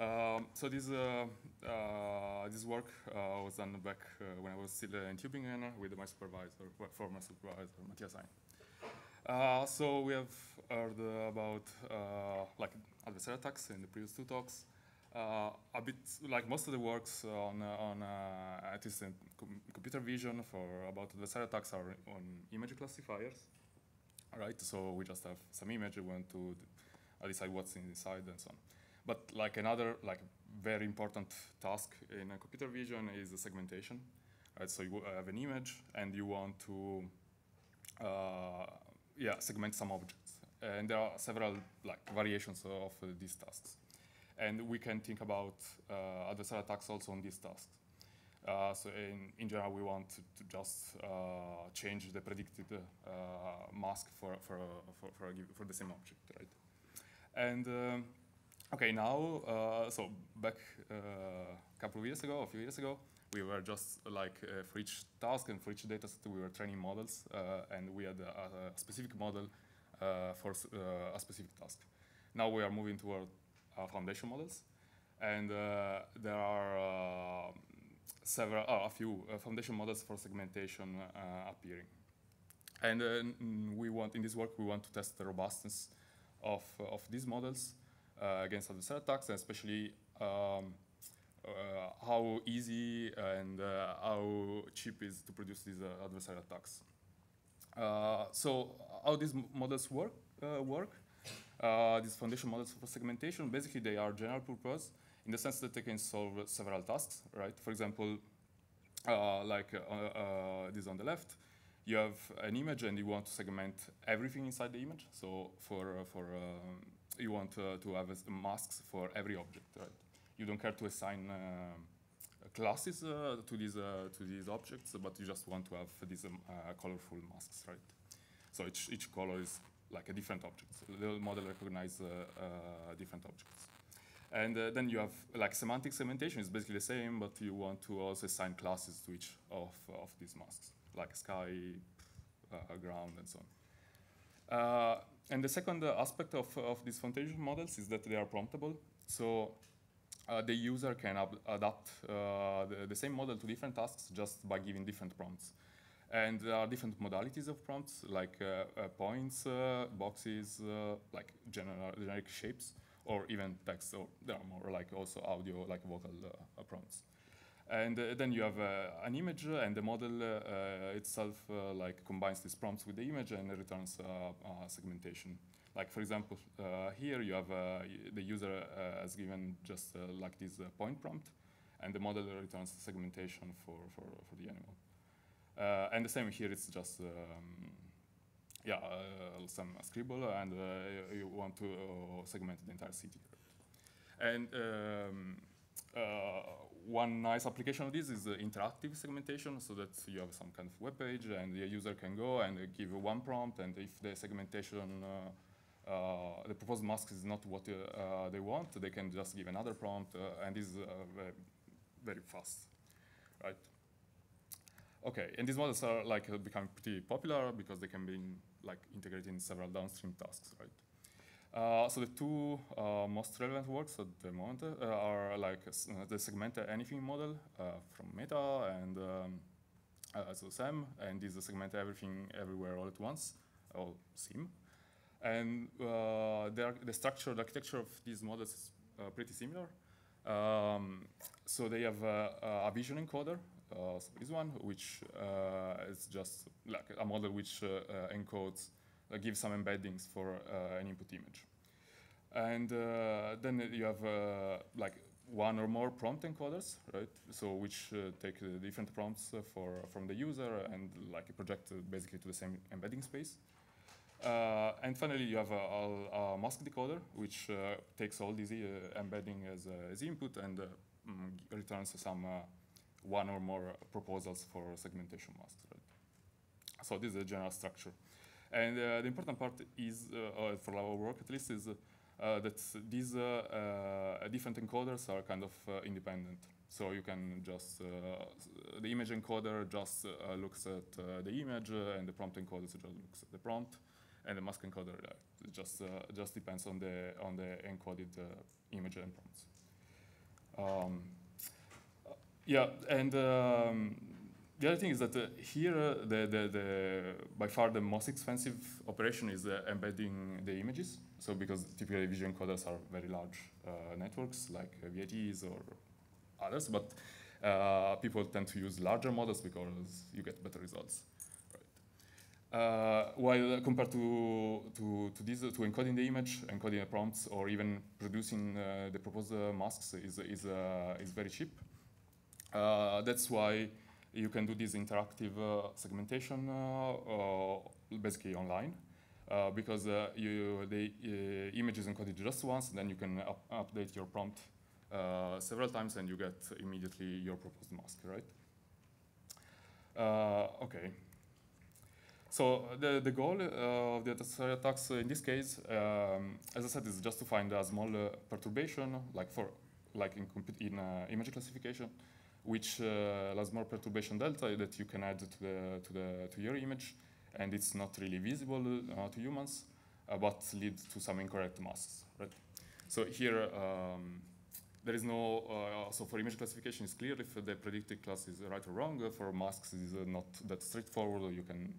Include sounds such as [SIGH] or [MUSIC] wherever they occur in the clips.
Um, so this uh, uh, this work uh, was done back uh, when I was still in Tübingen with my supervisor, former supervisor Matthias Hein. Uh, so we have heard about uh, like adversarial attacks in the previous two talks. Uh, a bit like most of the works on on at least in com computer vision for about adversarial attacks are on image classifiers, right? So we just have some image, we want to decide what's inside and so on. But like another like very important task in computer vision is the segmentation. Right? So you have an image and you want to uh, yeah segment some objects, and there are several like variations of uh, these tasks. And we can think about uh, adversarial attacks also on these tasks. Uh, so in, in, general, we want to, to just uh, change the predicted uh, mask for for, for for, for, the same object, right? And um, Okay, now, uh, so back uh, a couple of years ago, a few years ago, we were just like uh, for each task and for each data set, we were training models, uh, and we had a, a specific model uh, for uh, a specific task. Now we are moving toward foundation models, and there are several, a few foundation models for segmentation appearing. And we want, in this work, we want to test the robustness of, of these models uh, against adversarial attacks, and especially um, uh, how easy and uh, how cheap is to produce these adversarial attacks. so how these models work? work? these foundation models for segmentation, basically they are general purpose in the sense that they can solve several tasks, right? For example, uh, like uh, uh, this on the left, you have an image and you want to segment everything inside the image. So for for um, you want uh, to have masks for every object, right? You don't care to assign uh, classes uh, to these to these objects, but you just want to have these um, colorful masks, right? So each each color is like a different object. The model recognizes different objects. And uh, then you have like semantic segmentation is basically the same, but you want to also assign classes to each of, of these masks, like sky, uh, ground, and so on. Uh, and the second aspect of, of these foundation models is that they are promptable. So uh, the user can adapt uh, the, the, same model to different tasks just by giving different prompts. And there are different modalities of prompts, like uh, uh points, uh, boxes, uh, like general, generic shapes, or even text. Or there are more like also audio, like vocal prompts. And uh, then you have uh, an image, and the model uh, itself like combines these prompts with the image and it returns segmentation. Like for example, here you have the user has given just like this point prompt, and the model returns segmentation for, for, for the animal. Uh, and the same here, it's just um, yeah, uh, some scribble, and uh, you want to segment the entire city. And um, one nice application of this is interactive segmentation, so that you have some kind of web page, and the user can go and give one prompt, and if the segmentation uh, uh, the proposed mask is not what uh, they want, they can just give another prompt, and this is very, very fast, right? Okay, and these models are like becoming pretty popular because they can be in, like integrated in several downstream tasks, right? Uh, so the two uh, most relevant works at the moment uh, are like uh, the segment anything model uh, from Meta and um, so SAM, and this is segment everything everywhere all at once, or SEEM. And the structure, the architecture of these models is pretty similar. Um, so they have a vision encoder, so this one, which is just like a model which encodes uh, give some embeddings for uh, an input image. And uh, then you have like one or more prompt encoders, right? So which uh, take uh, different prompts uh, for from the user and like project basically to the same embedding space. and finally, you have a, a, a mask decoder, which takes all these embedding as, as input and mm, returns some one or more proposals for segmentation masks. Right? So this is a general structure. And uh, the important part is, uh, for our work at least, is uh, that these different encoders are kind of independent. So you can just, the image encoder just looks at the image and the prompt encoder just looks at the prompt and the mask encoder uh, just uh, just depends on the on the encoded uh, image and prompts. Um, yeah, and um, the other thing is that uh, here uh, the, the, the by far the most expensive operation is uh, embedding the images. So because typically vision encoders are very large uh, networks like uh, VITs or others, but uh, people tend to use larger models because you get better results. Uh, while compared to, to, to this, to encoding the image, encoding the prompts, or even producing the proposed masks is, is, is very cheap. That's why you can do this interactive uh, segmentation basically online. because you, the image is encoded just once, then you can up update your prompt several times and you get immediately your proposed mask, right? okay. So the, the goal uh, of the attacks in this case, um, as I said, is just to find a small uh, perturbation, like for like in, in uh, image classification, which uh, allows more perturbation delta that you can add to the to the to your image, and it's not really visible uh, to humans, uh, but leads to some incorrect masks, right? So here. Um, there is no, so for image classification, it's clear if the predicted class is right or wrong. for masks, it is not that straightforward. You can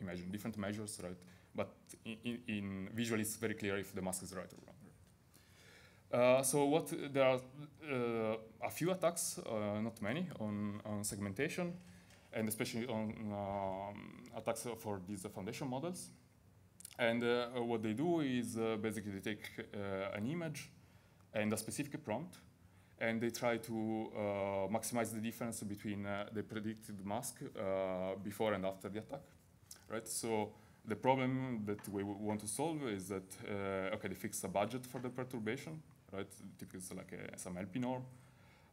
imagine different measures, right? But in, in visually, it's very clear if the mask is right or wrong. Uh, so what there are uh, a few attacks, uh, not many, on, on segmentation, and especially on um, attacks for these foundation models. And uh, what they do is uh, basically they take an image and a specific prompt, and they try to maximize the difference between the predicted mask before and after the attack right? So the problem that we want to solve is that, okay, they fix a budget for the perturbation, right? Typically it's like a, some LP norm.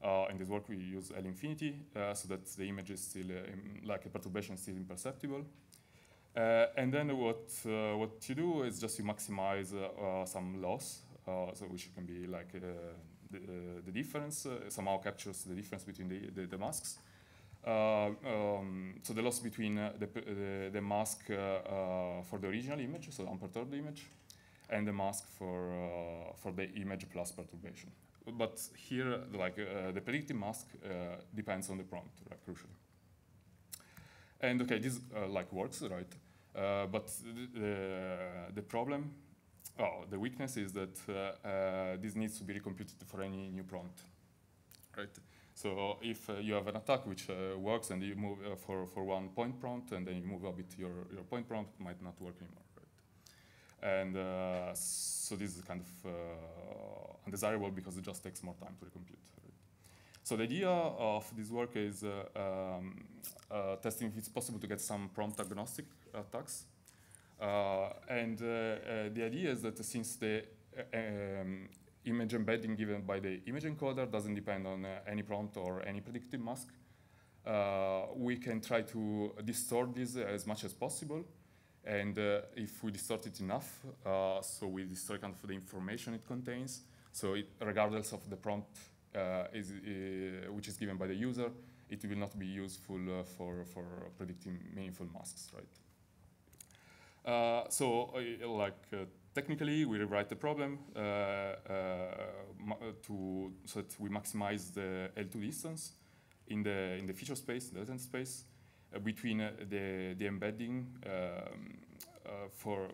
Uh, in this work we use L infinity uh, so that the image is still, uh, like a perturbation is still imperceptible. Uh, and then what, what you do is just you maximize some loss, so which can be like the, the, difference, somehow captures the difference between the, the, the masks. Uh, um, so the loss between uh, the, the, the, mask uh, for the original image, so unperturbed image, and the mask for, for the image plus perturbation. But here, like the predicted mask depends on the prompt, right, crucially. And okay, this like works, right? Uh, but the, the problem, oh, the weakness is that uh, uh, this needs to be recomputed for any new prompt, right? So if uh, you have an attack which uh, works and you move uh, for, for one point prompt and then you move a bit your, your point prompt, might not work anymore. And uh, so this is kind of uh, undesirable because it just takes more time to recompute. So the idea of this work is uh, um, testing if it's possible to get some prompt agnostic attacks. and the idea is that since the um, image embedding given by the image encoder doesn't depend on uh, any prompt or any predictive mask. Uh, we can try to distort this as much as possible. And uh, if we distort it enough, uh, so we distort kind of the information it contains, so it, regardless of the prompt uh, is, uh, which is given by the user, it will not be useful for, for predicting meaningful masks, right? so like technically, we rewrite the problem uh, uh, to so that we maximize the L2 distance in the in the feature space, the latent space, uh, between the the embedding um, for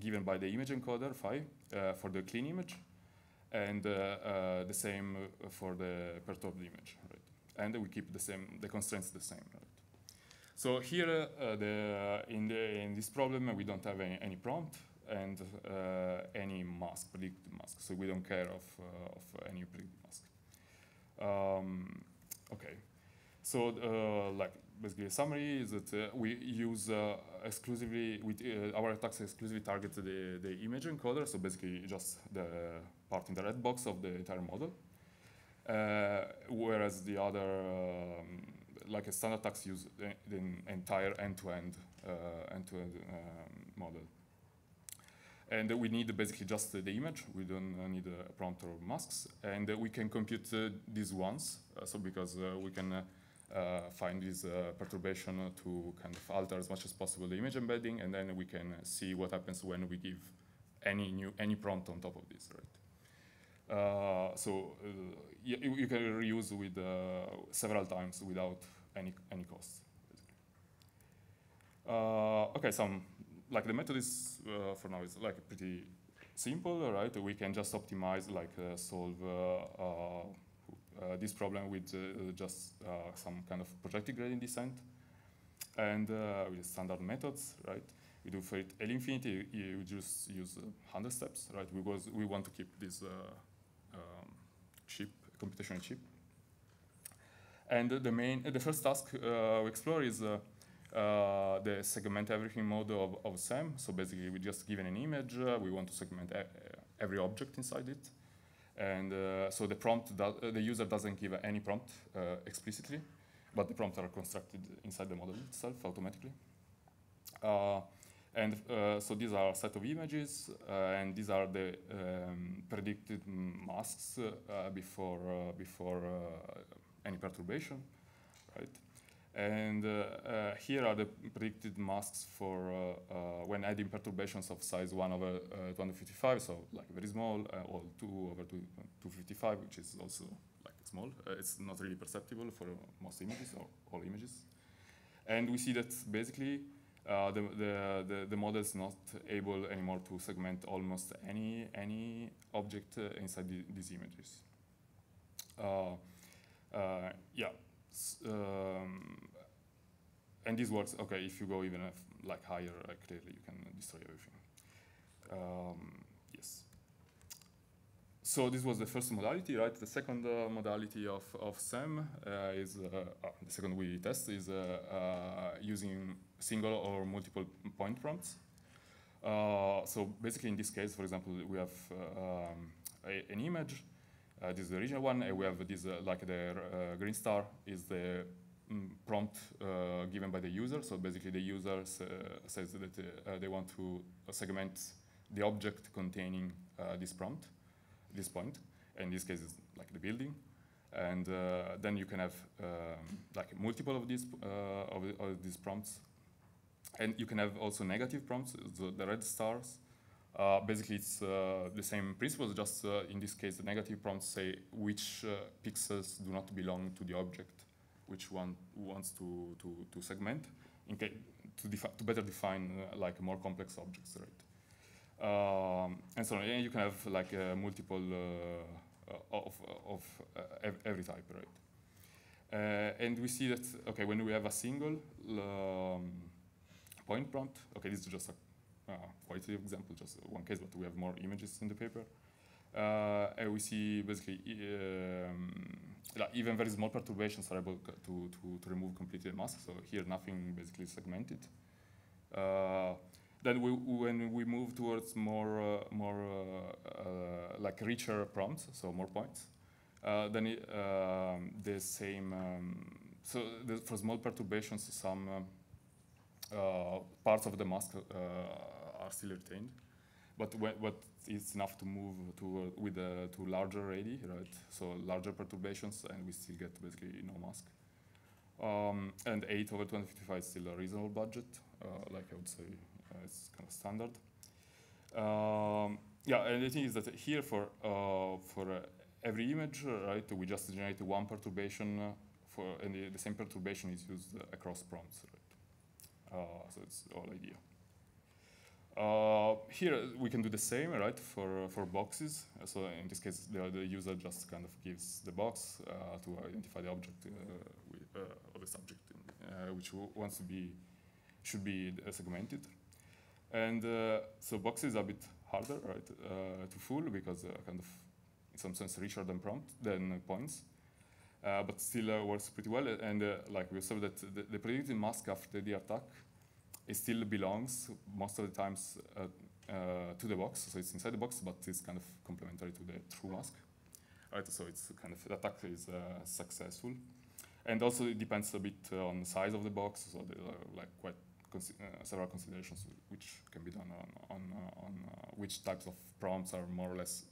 given by the image encoder phi for the clean image, and the same for the perturbed image, right? And we keep the same the constraints the same, right? So here, uh, the, in, the, in this problem, we don't have any, any prompt and uh, any mask, predicted mask. So we don't care of, uh, of any predicted mask. Um, okay, so uh, like basically a summary is that we use exclusively, with our attacks exclusively target the, the image encoder, so basically just the part in the red box of the entire model. Uh, whereas the other, um, like a standard attacks use the, entire end-to-end uh, end-to-end um, model. And we need basically just the image. We don't need a prompt or masks. And we can compute uh, these ones. Uh, so because uh, we can find this perturbation to kind of alter as much as possible the image embedding. And then we can see what happens when we give any new any prompt on top of this, right? Uh, so uh, you, you can reuse with uh, several times without any any cost. Uh, okay, some like the method is uh, for now is like pretty simple, right? We can just optimize, like uh, solve uh, uh, this problem with just some kind of projected gradient descent and with standard methods, right? We do for it L infinity, you just use 100 steps, right? Because we want to keep this um, cheap, computational cheap. And the main, the first task uh, we explore is uh, uh, the segment everything mode of, of SAM. So basically, we just given an image, uh, we want to segment every object inside it. And uh, so the prompt, does, uh, the user doesn't give any prompt explicitly, but the prompts are constructed inside the model itself automatically. And uh, so these are a set of images, uh, and these are the um, predicted masks uh, before before any perturbation, right? And uh, uh, here are the predicted masks for uh, when adding perturbations of size 1 over 255, so like very small, or 2 over 255, which is also like small. it's not really perceptible for most images or all images. And we see that basically uh, the, the, the, the, model is not able anymore to segment almost any, any object uh, inside the, these images. Uh, yeah, um, and this works, okay, if you go even like higher, uh, clearly you can destroy everything. Um, yes. So this was the first modality, right? The second uh, modality of, of SAM uh, is, uh, uh the second we test is uh, using single or multiple point prompts. so basically in this case, for example, we have um, a, an image uh, this is the original one, and we have this, uh, like the uh, green star is the mm, prompt given by the user. So basically the user says that they want to segment the object containing this prompt, this point. In this case, it's like the building and uh, then you can have um, like multiple of these uh, of, of, these prompts, and you can have also negative prompts, the, the red stars, uh, basically, it's uh, the same principle, just uh, in this case, the negative prompts say which uh, pixels do not belong to the object, which one wants to, to, to segment, in case to, to better define uh, like more complex objects, right? Um, and so on. And you can have like multiple of, of every type, right? and we see that, okay, when we have a single um, point prompt, okay, this is just a uh, quite an example, just one case, but we have more images in the paper. Uh, and we see basically um, like even very small perturbations are able to, to, to remove completely the mask. So here nothing basically segmented. Uh, then we, when we move towards more, uh, more uh, uh, like richer prompts, so more points, then it, um, the same, um, so the, for small perturbations, some um, parts of the mask are still retained. But what is enough to move to uh, with uh, to larger radii, right? So larger perturbations, and we still get basically no mask. Um, and 8 over 255 is still a reasonable budget, uh, like I would say, uh, it's kind of standard. Um, yeah, and the thing is that here for uh, for uh, every image, right, we just generate one perturbation for, and the, the, same perturbation is used across prompts, right? So it's all idea. Uh, here we can do the same, right, for, for boxes. So in this case, the, the user just kind of gives the box uh, to identify the object uh, uh, or the subject uh, which wants to be, should be segmented. And so boxes are a bit harder, right, to fool because kind of, in some sense, richer than prompt, than points. but still works pretty well. And like we observed that the, the predicted mask after the attack it still belongs most of the times uh, uh, to the box, so it's inside the box, but it's kind of complementary to the true mask. Right, so it's kind of the attack is uh, successful, and also it depends a bit on the size of the box. So there are like quite consi several considerations which can be done on on, on which types of prompts are more or less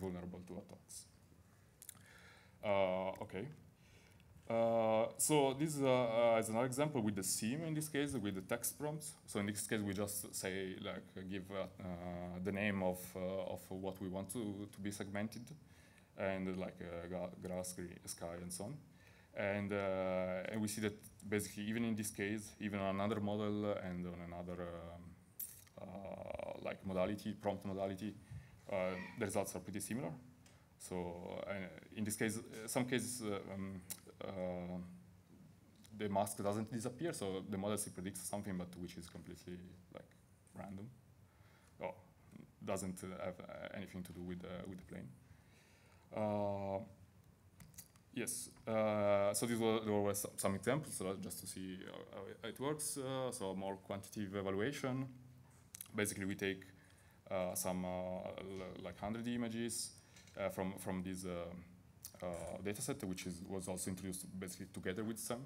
vulnerable to attacks. okay. Uh, so this is uh, as another example with the SEEM in this case, with the text prompts. So in this case, we just say like give uh, the name of of what we want to to be segmented, and uh, like uh, grass, sky, and so on. And, uh, and we see that basically even in this case, even on another model and on another um, uh, like modality, prompt modality, uh, the results are pretty similar. So in this case, some cases, um, the mask doesn't disappear, so the model still predicts something, but which is completely like random. Oh, doesn't have anything to do with with the plane. Uh, yes, uh, so these were, there were some examples uh, just to see how it works. so more quantitative evaluation. Basically, we take some like 100 images from from data set, which is, was also introduced basically together with SAM.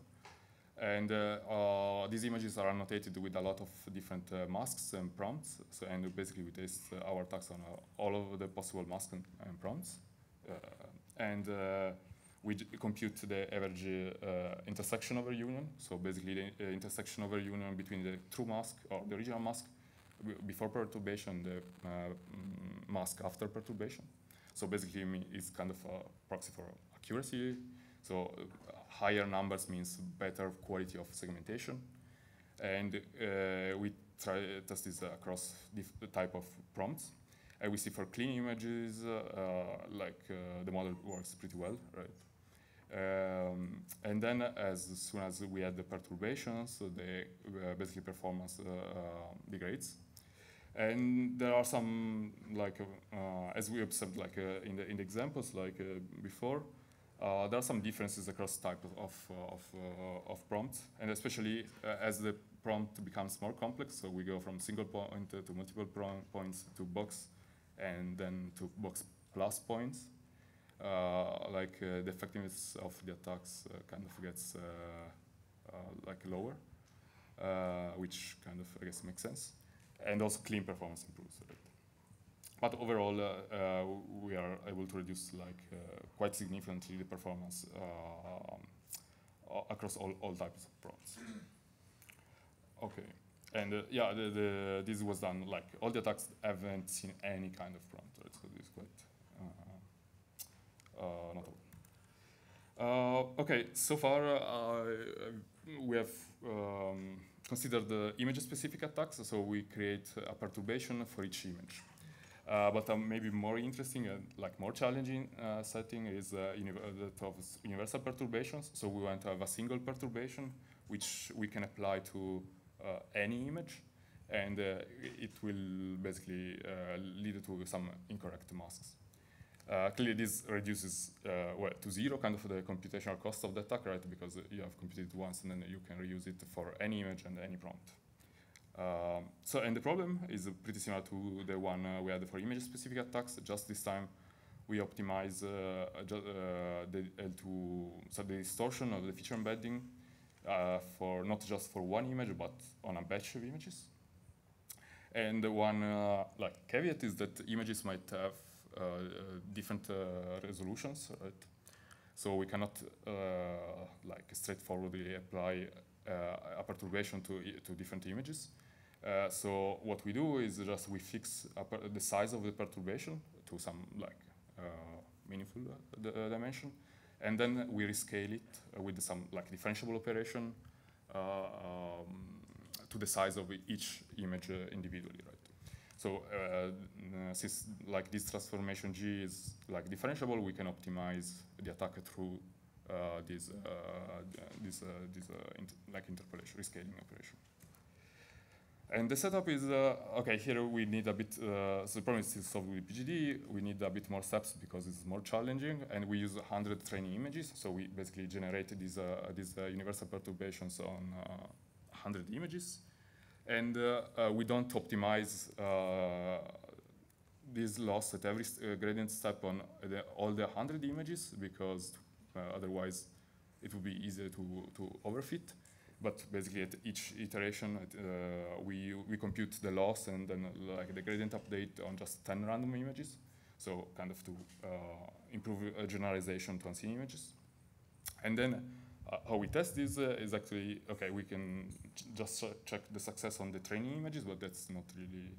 And uh, uh, these images are annotated with a lot of different uh, masks and prompts. So, and basically we test our tax on all of the possible masks and, and prompts. Uh, and uh, we compute the average uh, intersection over union. So basically the intersection over union between the true mask or the original mask before perturbation, the mask after perturbation. So basically it's kind of a proxy for accuracy. So higher numbers means better quality of segmentation. And uh, we try test this across the type of prompts. And we see for clean images, uh, like uh, the model works pretty well, right? Um, and then as soon as we add the perturbations, so the uh, basically performance uh, degrades. And there are some, like, uh, as we observed, like uh, in, the, in the examples, like before, there are some differences across types of, of, of prompts, and especially as the prompt becomes more complex, so we go from single point to multiple points to box and then to box plus points. Uh, like uh, the effectiveness of the attacks uh, kind of gets like lower, which kind of I guess makes sense, and also clean performance improves. Right? But overall, we are able to reduce like quite significantly the performance across all, all types of prompts. [CLEARS THROAT] Okay. And uh, yeah, the, the, this was done like all the attacks haven't seen any kind of prompt, right? So it's quite uh, uh, notable. Uh, okay, so far uh, we have um, considered the image-specific attacks. So we create a perturbation for each image. Uh, but a maybe more interesting and like more challenging uh, setting is uh, that of universal perturbations. So we want to have a single perturbation, which we can apply to uh, any image, and uh, it will basically uh, lead to some incorrect masks. Clearly, this reduces well, to zero kind of the computational cost of the attack, right? Because you have computed once and then you can reuse it for any image and any prompt. Um, so, and the problem is pretty similar to the one uh, we had for image-specific attacks. Just this time, we optimize uh, uh, the L2, so the distortion of the feature embedding uh, for not just for one image, but on a batch of images. And the one uh, like caveat is that images might have uh, different resolutions, right? So we cannot like straightforwardly apply a perturbation to, to different images. Uh, so what we do is just we fix the size of the perturbation to some like uh, meaningful uh, dimension, and then we rescale it uh, with some like differentiable operation uh, um, to the size of each image uh, individually, right? So since like this transformation G is like differentiable, we can optimize the attack through this this this inter like interpolation rescaling operation. And the setup is, uh, okay, here we need a bit, uh, so the problem is still solved with PGD. We need a bit more steps because it's more challenging. And we use 100 training images. So we basically generate these, uh, these uh, universal perturbations on 100 uh, images. And uh, we don't optimize this loss at every gradient step on the, all the 100 images because otherwise it would be easier to, to overfit. But basically, at each iteration, uh, we we compute the loss and then uh, like the gradient update on just 10 random images. So kind of to uh, improve generalization to unseen images. And then uh, how we test this uh, is actually, okay, we can just ch check the success on the training images, but that's not really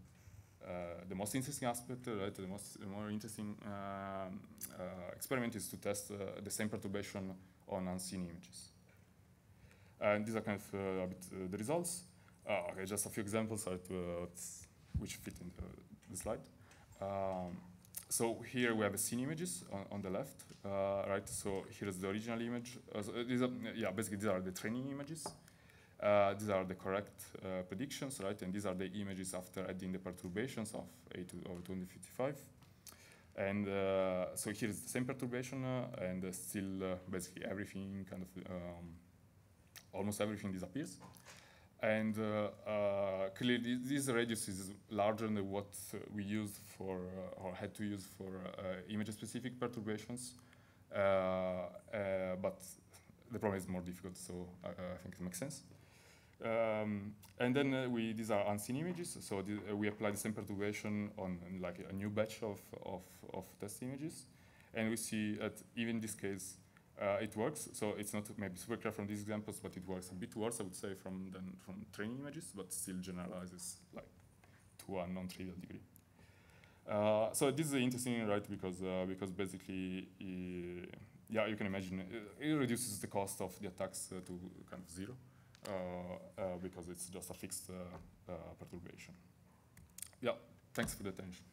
uh, the most interesting aspect, uh, right? The most the more interesting um, uh, experiment is to test uh, the same perturbation on unseen images. And these are kind of uh, a bit uh, the results. okay, just a few examples right, which fit in the, the slide. Um, so here we have seen images on, on the left, right? So here's the original image. So these are, yeah, basically these are the training images. Uh, these are the correct uh, predictions, right? And these are the images after adding the perturbations of A to over 255. And uh, so here's the same perturbation, uh, and uh, still uh, basically everything kind of, um, almost everything disappears. And clearly this radius is larger than what we used for, or had to use for image-specific perturbations. but the problem is more difficult, so I, I think it makes sense. Um, and then uh, we these are unseen images, so uh, we apply the same perturbation on, on, like a new batch of, of, of test images, and we see that even in this case uh, it works. So it's not maybe super clear from these examples, but it works a bit worse, I would say, from than from training images, but still generalizes like to a non-trivial degree. Uh, so this is interesting, right? Because uh, because basically, uh, yeah, you can imagine it reduces the cost of the attacks to kind of zero. Uh, uh, because it's just a fixed uh, perturbation. Yeah, thanks for the attention.